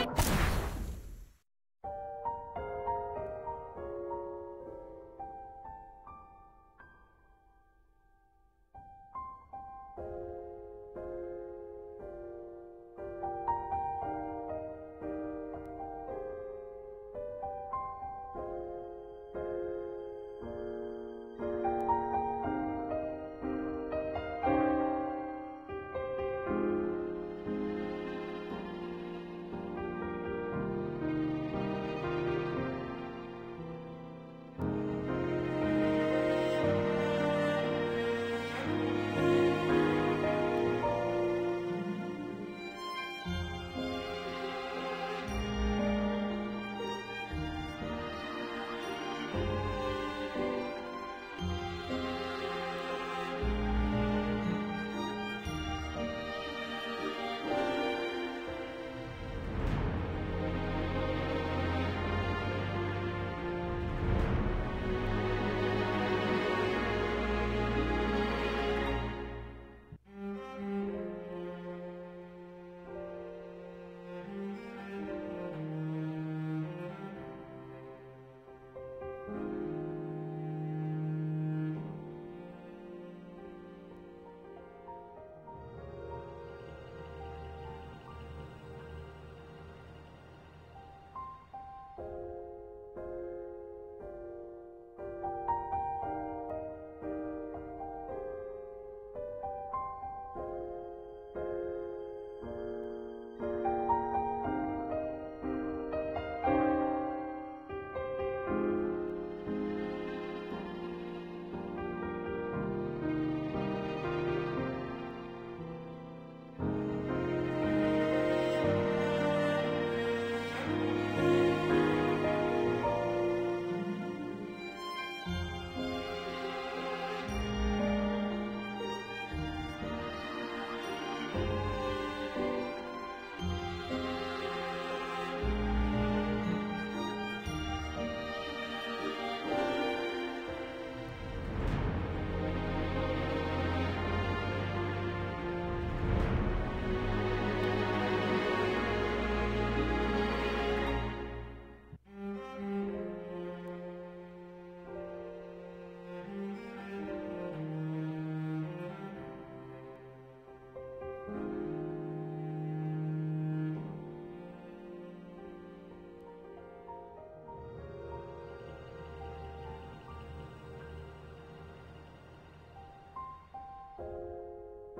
you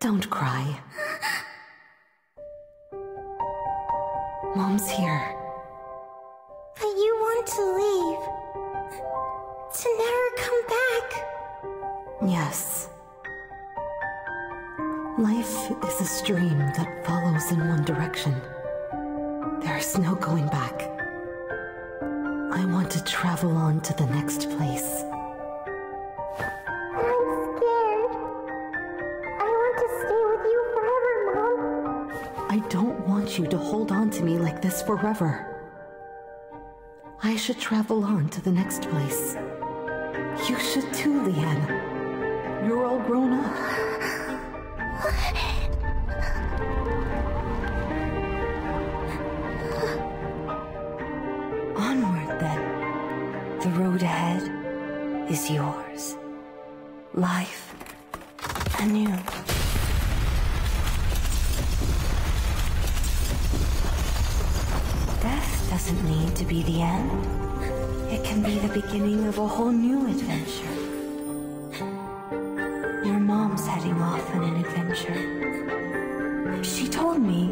Don't cry. Mom's here. But you want to leave. To never come back. Yes. Life is a stream that follows in one direction. There's no going back. I want to travel on to the next forever. I should travel on to the next place. You should too, Leanne. You're all grown up. Onward then. The road ahead is yours. Life anew. Doesn't need to be the end. It can be the beginning of a whole new adventure. Your mom's heading off on an adventure. She told me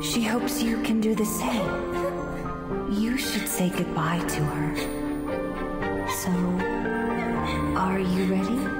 she hopes you can do the same. You should say goodbye to her. So, are you ready?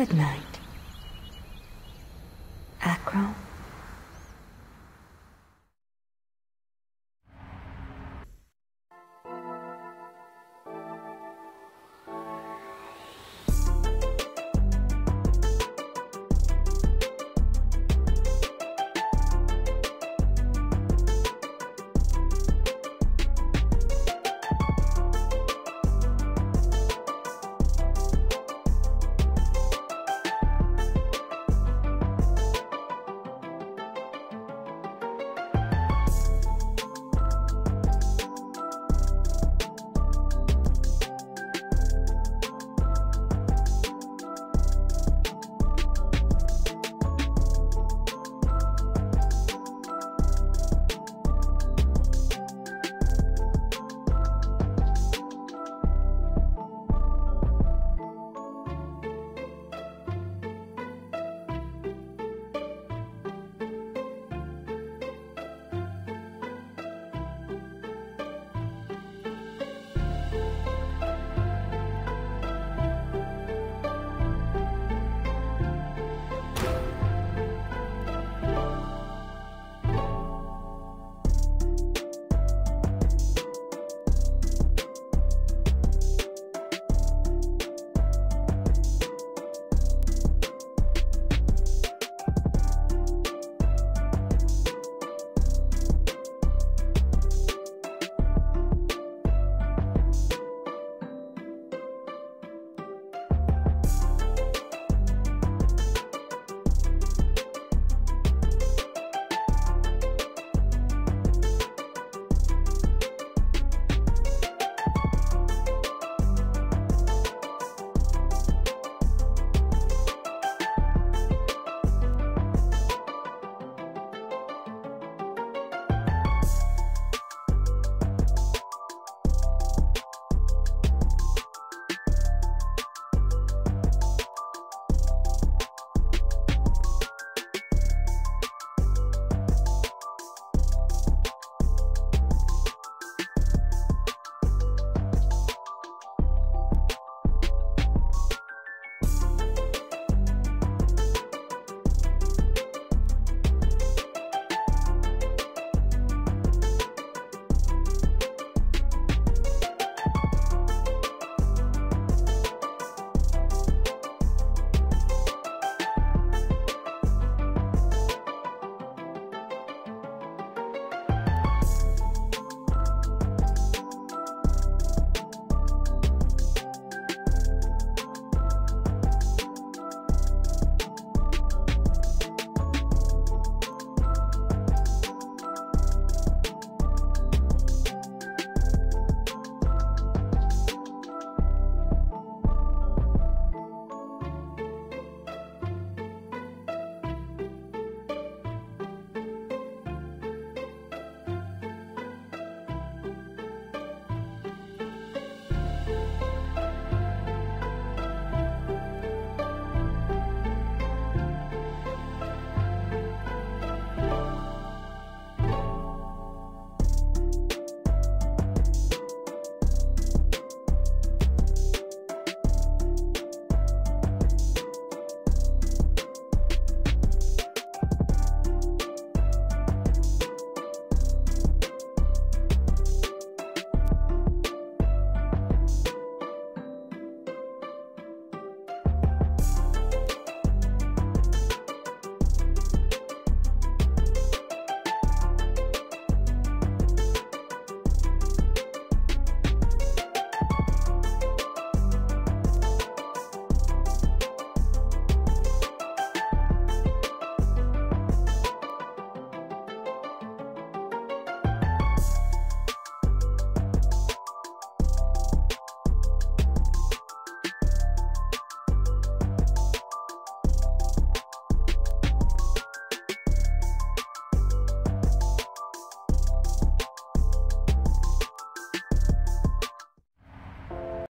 Good night. Acro.